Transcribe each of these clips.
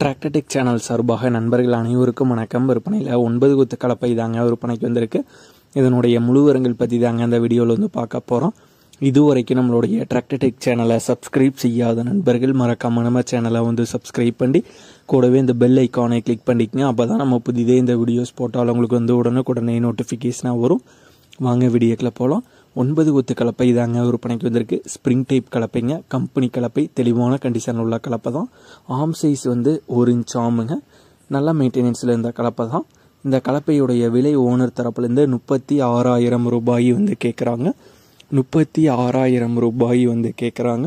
Tractor Tech channel சார்பாக நண்பர்கள் அனைவருக்கும் வணக்கம். விற்பனையில் ஒன்பது குத்து கலப்பை தாங்க விற்பனைக்கு வந்திருக்கு. இதனுடைய முழுவரங்கள் பற்றி தாங்க அந்த வீடியோவில் வந்து பார்க்க போகிறோம் இதுவரைக்கும் நம்மளுடைய டிராக்டடிக் சேனலை சப்ஸ்கிரைப் செய்யாத நண்பர்கள் மறக்காம நம்ம சேனலை வந்து சப்ஸ்கிரைப் பண்ணி கூடவே இந்த பெல் ஐக்கானை கிளிக் பண்ணிக்கங்க. அப்போ தான் நம்ம புதிதே இந்த வீடியோஸ் போட்டால் உங்களுக்கு வந்து உடனுக்குடனே நோட்டிஃபிகேஷனாக வரும். வாங்க வீடியோக்கில் போகலாம் ஒன்பது கொத்து கலப்பை தாங்க விற்பனைக்கு வந்திருக்கு. Spring type கலப்பைங்க. கம்பெனி கலப்பை தெளிவான கண்டிஷன் உள்ள கலப்பை தான் ஆம் சைஸ் வந்து ஒரு இன்ச் ஆமுங்க நல்ல மெயின்டெனன்ஸில் இருந்த கலப்பை தான் இந்த கலப்பையுடைய விலை ஓனர் தரப்புலேருந்து முப்பத்தி ஆறாயிரம் ரூபாய் வந்து கேட்குறாங்க முப்பத்தி ஆறாயிரம் ரூபாய் வந்து கேட்குறாங்க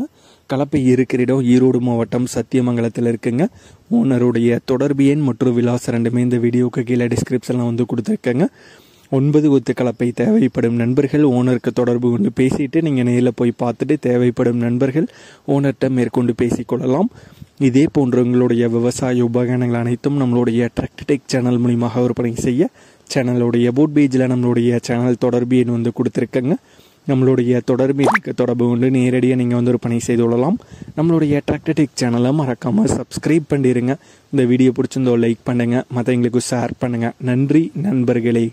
கலப்பை இருக்கிற இடம் ஈரோடு மாவட்டம் சத்தியமங்கலத்தில் இருக்குங்க. ஓனருடைய தொடர்பு எண் மற்றும் விலாசம் ரெண்டுமே இந்த வீடியோக்கு கீழே டிஸ்கிரிப்ஷனில் வந்து கொடுத்துருக்கேங்க. ஒன்பது ஒத்து கலப்பை தேவைப்படும் நண்பர்கள் ஓனருக்கு தொடர்பு கொண்டு பேசிட்டு நீங்கள் நேரில் போய் பார்த்துட்டு தேவைப்படும் நண்பர்கள் ஓனர்கிட்ட மேற்கொண்டு பேசிக்கொள்ளலாம். இதே போன்ற உங்களுடைய விவசாய உபகரணங்கள் அனைத்தும் நம்மளுடைய டிராக்டர்டெக் சேனல் மூலியமாக விற்பனை செய்ய சேனலுடைய போட் பேஜில் நம்மளுடைய சேனல் தொடர்பு எண் வந்து கொடுத்துருக்கங்க. நம்மளுடைய தொடர்பு எனக்கு தொடர்பு கொண்டு நேரடியாக நீங்கள் வந்து ஒரு பணி செய்து கொள்ளலாம். நம்மளுடைய டிராக்டர்டெக் சேனலை மறக்காமல் சப்ஸ்கிரைப் பண்ணிடுங்க இந்த வீடியோ பிடிச்சிருந்தோ லைக் பண்ணுங்கள் மற்றவங்களுக்கு ஷேர் பண்ணுங்கள் நன்றி நண்பர்களே.